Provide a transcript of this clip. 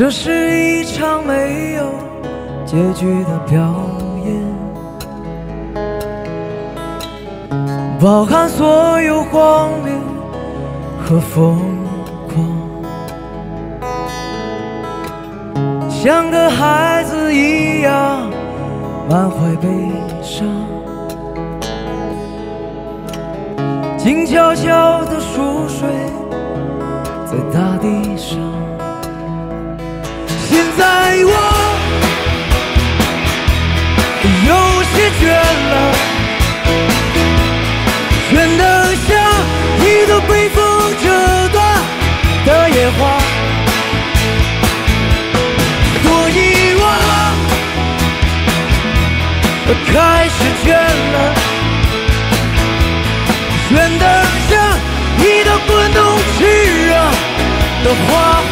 这是一场没有结局的表演，包含所有荒谬和疯狂，像个孩子一样满怀悲伤，静悄悄地熟睡在大地上。被风折断的野花，所以我开始倦了，倦得像一道滚动炽热的花。